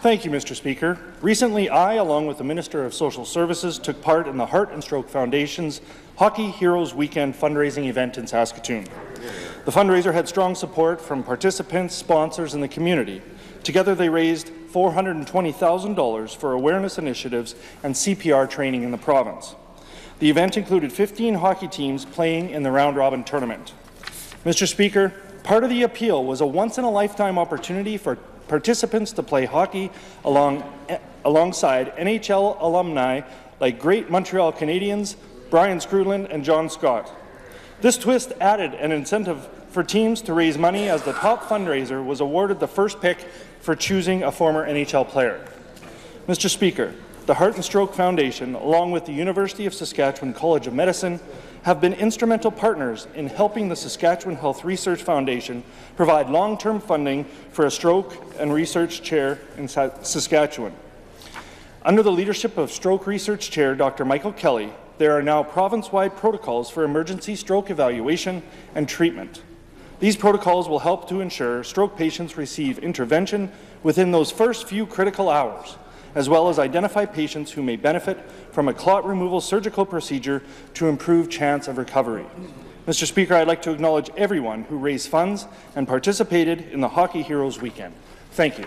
Thank you, Mr. Speaker. Recently, I, along with the Minister of Social Services, took part in the Heart and Stroke Foundation's Hockey Heroes Weekend fundraising event in Saskatoon. The fundraiser had strong support from participants, sponsors, and the community. Together, they raised $420,000 for awareness initiatives and CPR training in the province. The event included 15 hockey teams playing in the round-robin tournament. Mr. Speaker, part of the appeal was a once-in-a-lifetime opportunity for participants to play hockey along, alongside NHL alumni like great Montreal Canadiens, Brian Skrudland and John Scott. This twist added an incentive for teams to raise money as the top fundraiser was awarded the first pick for choosing a former NHL player. Mr. Speaker, the Heart and Stroke Foundation, along with the University of Saskatchewan College of Medicine, have been instrumental partners in helping the Saskatchewan Health Research Foundation provide long-term funding for a stroke and research chair in Saskatchewan. Under the leadership of Stroke Research Chair Dr. Michael Kelly, there are now province-wide protocols for emergency stroke evaluation and treatment. These protocols will help to ensure stroke patients receive intervention within those first few critical hours as well as identify patients who may benefit from a clot removal surgical procedure to improve chance of recovery. Mr. Speaker, I'd like to acknowledge everyone who raised funds and participated in the Hockey Heroes Weekend. Thank you.